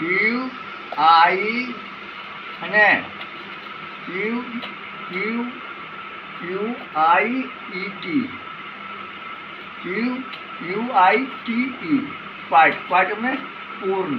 Q I है Q Q Q I E T Q U I T E quite quite में पूर्ण।